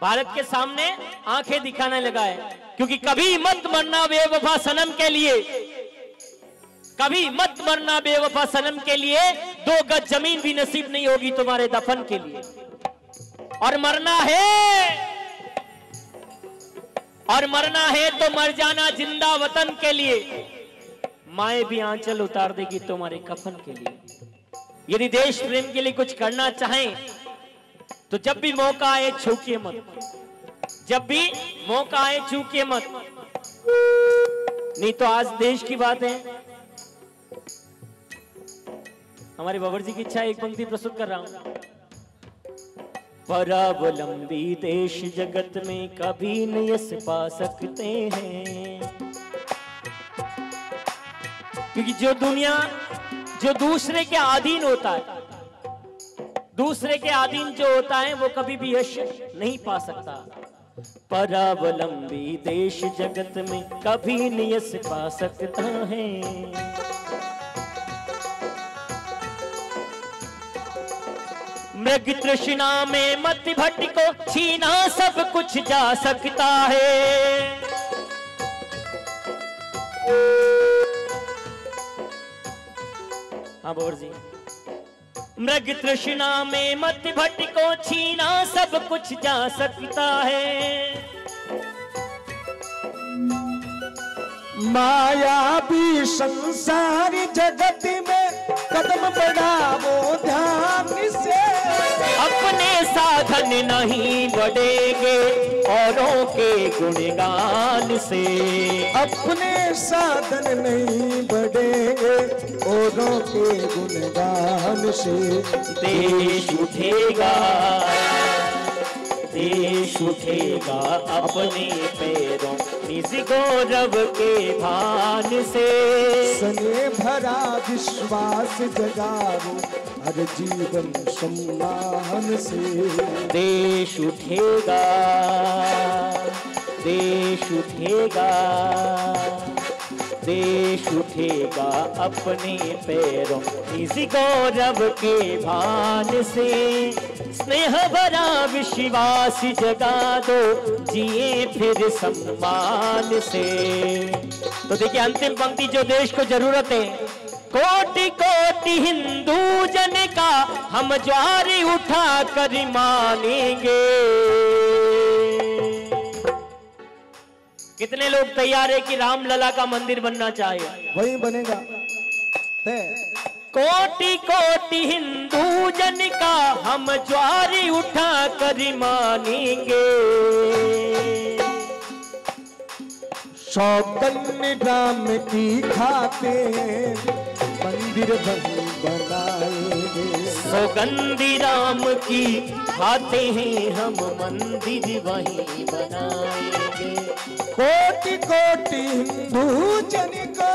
भारत के सामने आँखें दिखाने लगा है, क्योंकि कभी मत मरना बेवफा सनम के लिए। कभी मत मरना बेवफा सनम के लिए दो गज ज़मीन भी नसीब नहीं होगी तुम्हारे दफन के लिए। और मरना है, और मरना है तो मर जाना ज़िंदा वतन के लिए। माए भी आंचल उतार देगी तुम्हारे कफन के लिए। यदि देश प्रेम के लिए कुछ करना चाहें तो जब भी मौका आए छूकिए मत। जब भी मौका आए चूकिए मत। नहीं तो आज देश की बात है। हमारे बाबर जी की इच्छा एक पंक्ति प्रस्तुत कर रहा हूँ। परावलंबी देश जगत में कभी नहीं पा सकते हैं। क्योंकि जो दुनिया, जो दूसरे के अधीन होता है दूसरे के अधीन जो होता है, वो कभी भी यश नहीं पा सकता। परावलंबी देश जगत में कभी न यश पा सकता है। मृग तृष्णा में मत भट्ट को छीना सब कुछ जा सकता है। हाँ बोर जी मृग तृष्णा में मत भट्ट को छीना सब कुछ जा सकता है। माया भी संसार जगत में कदम बढ़ावो ध्यान से। अपने साधन नहीं बढ़ेंगे औरों के गुणगान से। अपने साधन नहीं के गुणगान से देश उठेगा। देश उठेगा अपने पैरों निज गौरव के भान से। सने भरा विश्वास जगारो हर जीवन सम्मान से। देश उठेगा। देश उठेगा। देश उठेगा अपने पैरों, इसी गौरव के भान से। स्नेह भरा विश्वास जगा दो, जिए फिर सम्मान से। तो देखिए, अंतिम पंक्ति जो देश को ज़रूरत है, कोटि कोटि हिंदू जन का हम ज्वारी उठा कर मानेंगे। कितने लोग तैयार है कि रामलला का मंदिर बनना चाहे। वही बनेगा। कोटि कोटि हिंदू जन का हम ज्वारी उठा कर मानेंगे। सौगन्य राम की खाते मंदिर बन बनाएँगे सौगंधी राम की खाते हैं हम, मंदिर वहीं बनाएँगे। कोटि कोटि हिंदू जन को।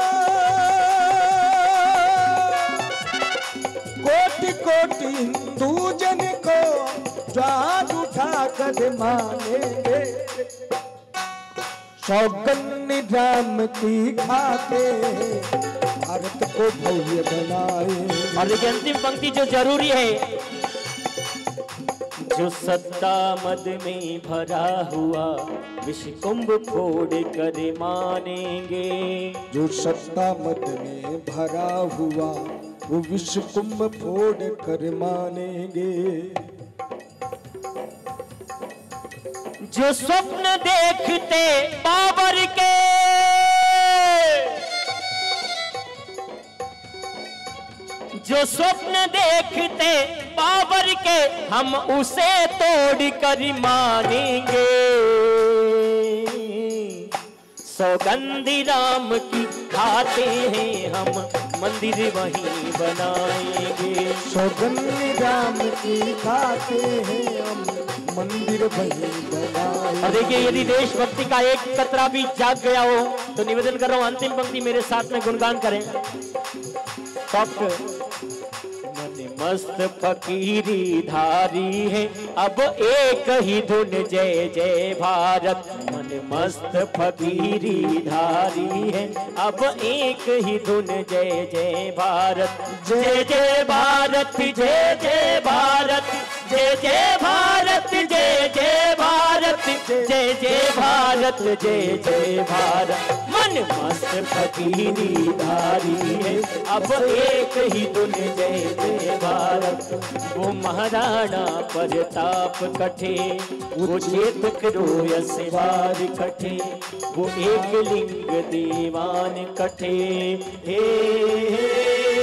कोटि कोटि हिंदू जन को ज्वार उठा कर मानेंगे। सौगन्य राम की खाते भारत को भव्य बनाए और देखिए अंतिम पंक्ति जो ज़रूरी है जो सत्ता मद में भरा हुआ विश्व कुंभ फोड़ कर मानेंगे। जो सत्ता मत में भरा हुआ वो विश्व कुंभ फोड़ कर मानेंगे। जो स्वप्न देखते बाबर के जो स्वप्न देखते बाबर के हम उसे तोड़ कर मानेंगे। सौगंधी राम की खाते हैं हम मंदिर वहीं बनाएँगे। सौगंधी राम की खाते हैं हम मंदिर वही बनाए और देखिए यदि देशभक्ति का एक कतरा भी जाग गया हो तो निवेदन कर रहा हूँ अंतिम पंक्ति मेरे साथ में गुणगान करें। सॉफ्ट मन मस्त फकीरी धारी है। अब एक ही धुन, जय जय भारत। मन मस्त फकीरी धारी है। अब एक ही धुन, जय जय भारत। जय जय भारत, जय जय भारत। जय जय भारत, जय जय भारत जय जय भारत, जय जय भारत। मन मस्त फकीरी धारी है। अब एक ही धुन, जय जय भारत। वो महाराणा प्रताप कठे, वो चेतक रोय सिवार कठे, वो एक लिंग दीवान कठे। हे।